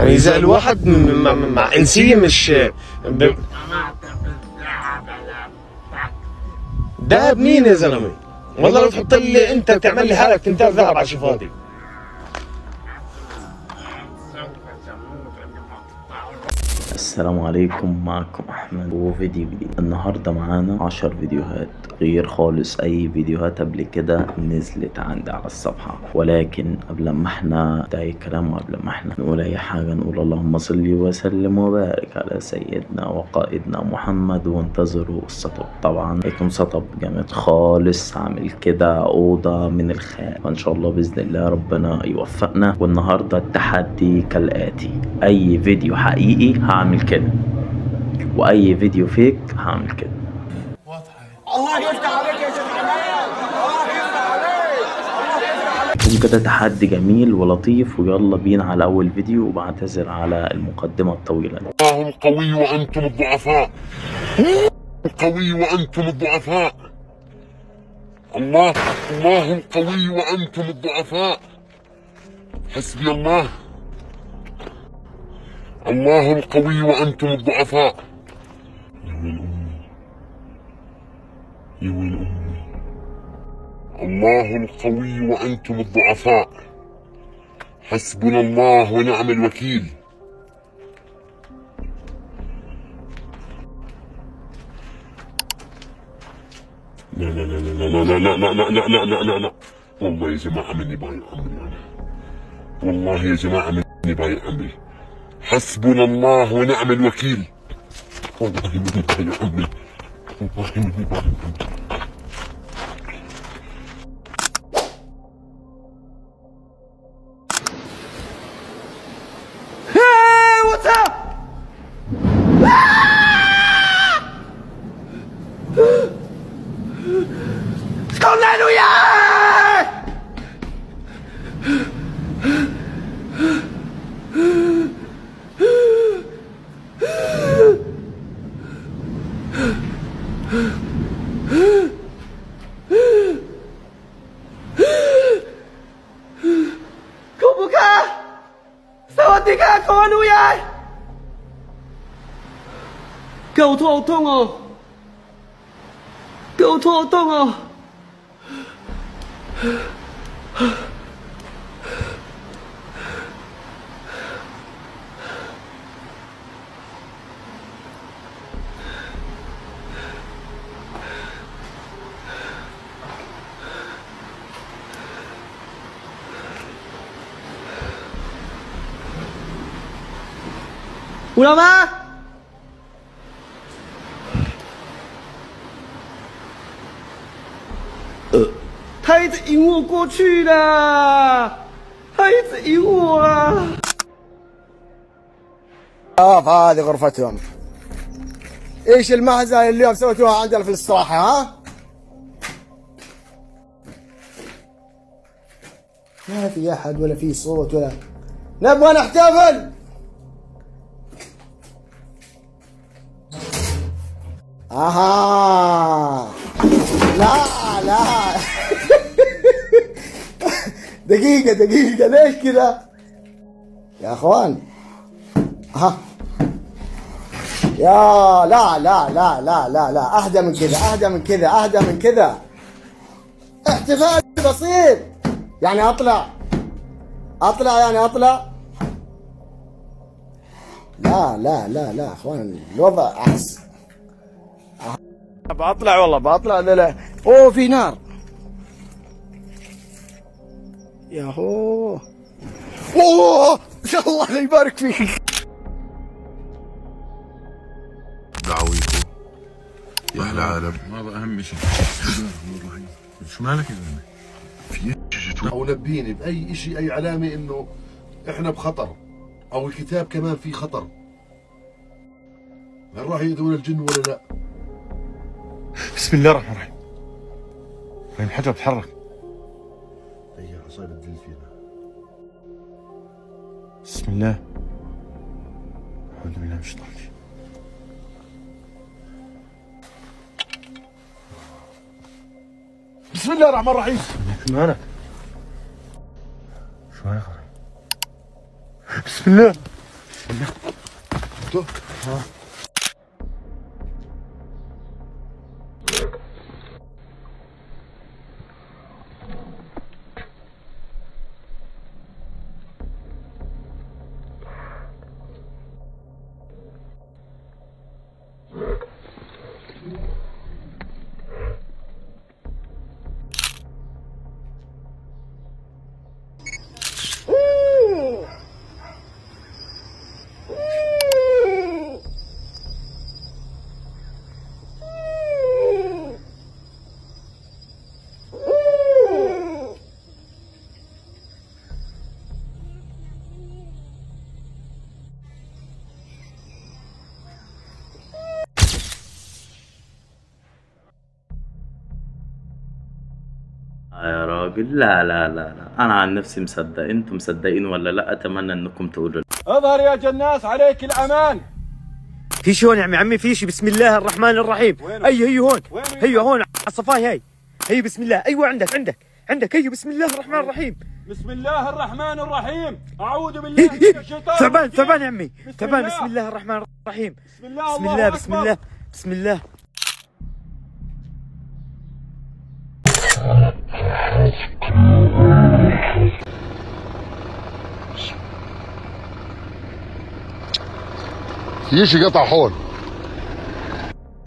يعني إذا الواحد مع, انسيه مش ب... دهب مين يا زلمة؟ والله لو تحط لي أنت تعمل لي حالك تنتهي ذهب على شي السلام عليكم معكم أحمد. وفيديو جديد. النهاردة معانا عشر فيديوهات. غير خالص أي فيديوهات قبل كده نزلت عندي على الصفحة. ولكن قبل ما إحنا أي كلام وقبل ما إحنا نقول أي حاجة نقول اللهم صل وسلم وبارك على سيدنا وقائدنا محمد. وانتظروا السطب. طبعا هيكون سطب جامد خالص عامل كده أوضة من الخيال. فإن شاء الله بإذن الله ربنا يوفقنا. والنهاردة التحدي كالآتي. أي فيديو حقيقي هعمل كده. وأي فيديو فيك هعمل كده. الله يفتح عليك يا شيخ يكون كده تحدي جميل ولطيف ويلا بينا على أول فيديو وبعتذر على المقدمة الطويلة دي. الله القوي وأنتم الضعفاء. القوي وأنتم الضعفاء. الله الله القوي وأنتم الضعفاء. حسبي الله. الله القوي وأنتم الضعفاء يا ويل أمي يا ويل أمي الله القوي وأنتم الضعفاء حسبنا الله ونعم الوكيل لا لا لا لا لا لا لا لا لا لا لا لا لا والله يا جماعة مني بايع عمري أنا والله يا جماعة مني بايع عمري حسبنا الله ونعم الوكيل. والله من يا امي والله من امي 头好痛哦。给我头好痛哦。五老板他一直引我过去了，他一直引我啊！ شباب هذه غرفتهم ايش المهزله اللي اليوم سويتوها عندنا في الاستراحه ها؟ ما في احد ولا في صوت ولا نبغى نحتفل اها لا لا دقيقة دقيقة ليش كذا؟ يا أخوان. ها يا لا لا لا لا لا لا. أهدى من كذا أهدى من كذا أهدى من كذا. احتفال بسيط. يعني أطلع. أطلع يعني أطلع. لا لا لا لا أخوان الوضع عكس بطلع والله بطلع لا لا. أوه في نار. يا هو اوه الله يبارك فيك. دعويكم. يا أهل العالم هذا أهم شيء. شو مالك يا زلمة؟ في أو نبيني بأي شيء أي علامة إنه إحنا بخطر أو الكتاب كمان فيه خطر. هل راح يأذون الجن ولا لا؟ بسم الله الرحمن الرحيم. حاجة بتحرك عصاية بتدل فينا بسم الله اعوذ بالله من الشيطان الرجيم بسم الله الرحمن الرحيم مالك؟ شو مالك يا أخي؟ بسم الله تو. يا راجل. لا لا لا لا. أنا عن نفسي مصدق. أنتم مصدقين ولا لا؟ أتمنى أنكم تقولوا أظهر يا جناس عليك الأمان. في شي هون يا عمي؟ عمي في شي. بسم الله الرحمن الرحيم؟ أي هي هون. هي هون على الصفاي هي هي بسم الله. أيوه عندك عندك عندك. هي بسم الله الرحمن الرحيم. بسم الله الرحمن الرحيم. أعوذ بالله من الشيطان ثعبان الرجيم. ثعبان يا عمي. الله. بسم الله. الرحمن الرحيم. بسم الله بسم الله بسم. الله بسم الله. في شيء قطع هون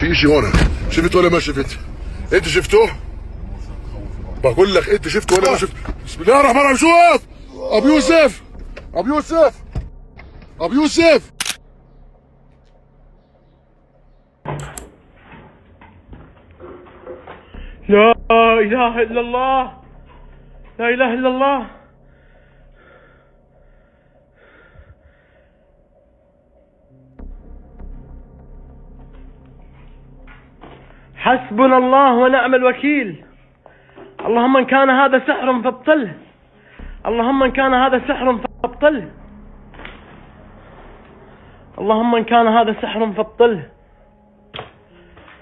في شيء هون. شفت ولا ما شفت؟ انت شفته؟ بقول لك انت شفته ولا ما شفت؟ بسم الله الرحمن الرحيم. شوف! أبو يوسف! أبو يوسف! أبو يوسف! لا إله إلا الله! لا إله إلا الله! حسبنا الله ونعم الوكيل. اللهم إن كان هذا سحر فابطله. اللهم إن كان هذا سحر فابطله. اللهم إن كان هذا سحر فابطله.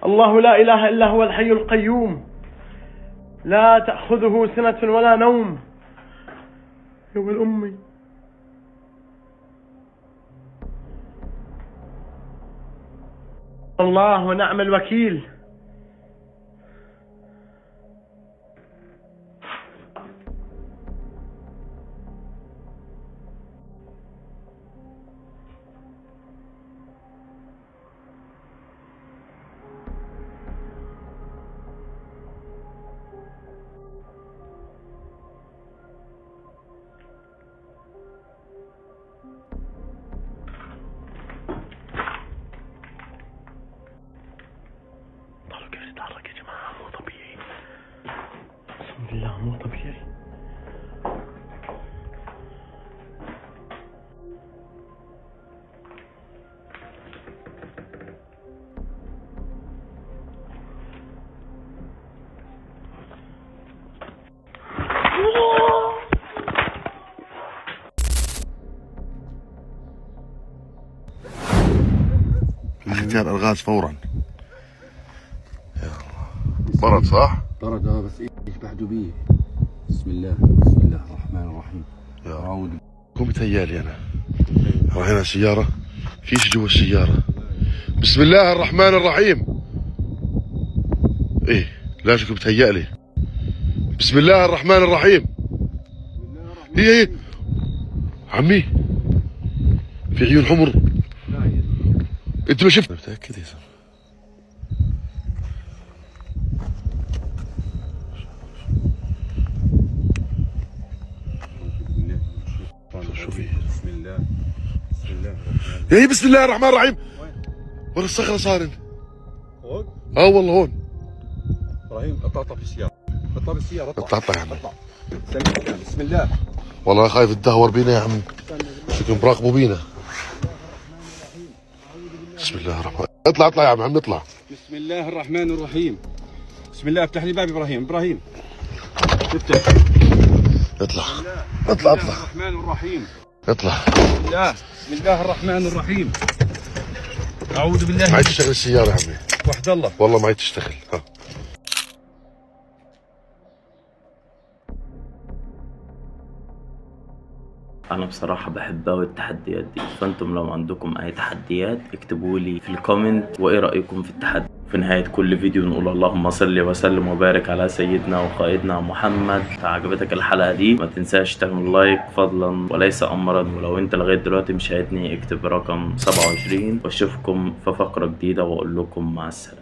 الله لا إله إلا هو الحي القيوم. لا تأخذه سنة ولا نوم. يا امي الله ونعم الوكيل. اختيار الغاز فورا. برد صح؟ برد آه بس إيش بعده بيه؟ بسم الله بسم الله الرحمن الرحيم. يا. أعوذ كون بتهيالي أنا. رايحين على السيارة؟ في شيء جوا السيارة. بسم الله الرحمن الرحيم. إيه لا شكو بتهيألي بسم الله الرحمن الرحيم. هي هي عمي في عيون حمر. انت ما شفت متأكد يا زلمة شو في بسم الله بسم الله يا هي بسم الله الرحمن الرحيم. ورا الصخرة صارن فوق آه والله هون. إبراهيم اطلع اطلع في السيارة. اطلع بالسيارة اطلع. اطلع اطلع يا عمي. سلم بسم الله. والله خايف تدهور بينا يا عمي. شكلهم براقبوا بينا. بسم الله الرحمن اطلع اطلع يا عم عم نطلع بسم الله الرحمن الرحيم. بسم الله افتح لي باب إبراهيم. إبراهيم. افتح. اطلع. اطلع بسم الله اطلع الرحمن الرحيم. اطلع. بسم الله. بسم الله الرحمن الرحيم. أعوذ بالله معي تشتغل السيارة يا عمي. وحد الله. والله معي تشتغل. ها. أنا بصراحة بحب أوي التحديات دي فأنتم لو عندكم أي تحديات اكتبوا لي في ال comment وإيه رأيكم في التحدي؟ في نهاية كل فيديو نقول اللهم صل وسلم وبارك على سيدنا وقائدنا محمد. عجبتك الحلقة دي؟ ما تنساش تعمل like فضلا وليس أمرا. ولو أنت لغاية دلوقتي مشاهدني اكتب رقم 27 وأشوفكم في فقرة جديدة وأقول لكم مع السلامة.